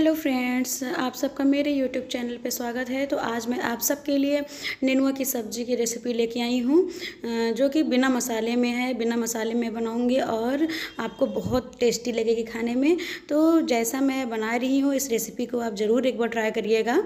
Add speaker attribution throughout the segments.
Speaker 1: आप सबका मेरे यूट्यूब चैनल पे स्वागत है। तो आज मैं आप सबके लिए नेनुआ की सब्ज़ी की रेसिपी लेके आई हूँ जो कि बिना मसाले में है। बिना मसाले में बनाऊँगी और आपको बहुत टेस्टी लगेगी खाने में। तो जैसा मैं बना रही हूँ इस रेसिपी को आप ज़रूर एक बार ट्राई करिएगा।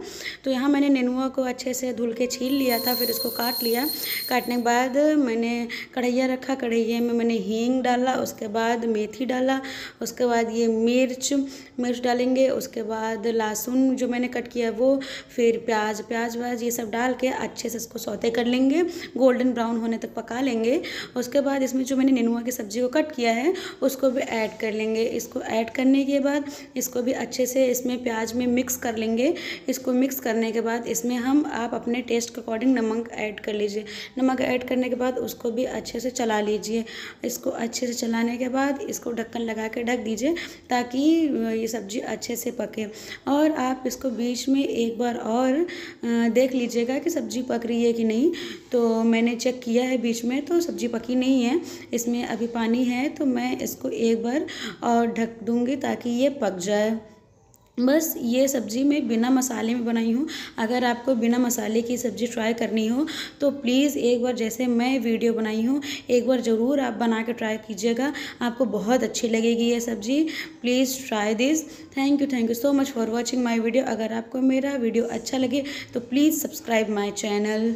Speaker 1: तो यहाँ मैंने नेनुआ को अच्छे से धुल के छील लिया था, फिर उसको काट लिया। काटने के बाद मैंने कढ़ैया रखा। कढ़ैया में मैंने हींग डाला, उसके बाद मेथी डाला, उसके बाद ये मिर्च मिर्च डालेंगे, उसके बाद लहसुन जो मैंने कट किया है वो, फिर प्याज प्याज व्याज ये सब डाल के अच्छे से इसको सौते कर लेंगे गोल्डन ब्राउन होने तक पका लेंगे। उसके बाद इसमें जो मैंने नेनुआ की सब्ज़ी को कट किया है, उसको भी ऐड कर लेंगे। इसको ऐड करने के बाद इसको भी अच्छे से इसमें प्याज में मिक्स कर लेंगे। इसको मिक्स करने के बाद इसमें हम, आप अपने टेस्ट के अकॉर्डिंग नमक ऐड कर लीजिए। नमक ऐड करने के बाद उसको भी अच्छे से चला लीजिए। इसको अच्छे से चलाने के बाद इसको ढक्कन लगा के ढक दीजिए, ताकि ये सब्ज़ी अच्छे से पके और आप इसको बीच में एक बार और देख लीजिएगा कि सब्ज़ी पक रही है कि नहीं। तो मैंने चेक किया है बीच में तो सब्ज़ी पकी नहीं है। इसमें अभी पानी है तो मैं इसको एक बार और ढक दूँगी ताकि ये पक जाए। बस ये सब्ज़ी मैं बिना मसाले में बनाई हूँ। अगर आपको बिना मसाले की सब्ज़ी ट्राई करनी हो तो प्लीज़ एक बार जैसे मैं वीडियो बनाई हूँ, एक बार ज़रूर आप बना के ट्राई कीजिएगा। आपको बहुत अच्छी लगेगी ये सब्ज़ी। Please try this thank you thank you so much for watching my video अगर आपको मेरा वीडियो अच्छा लगे तो प्लीज़ सब्सक्राइब माई चैनल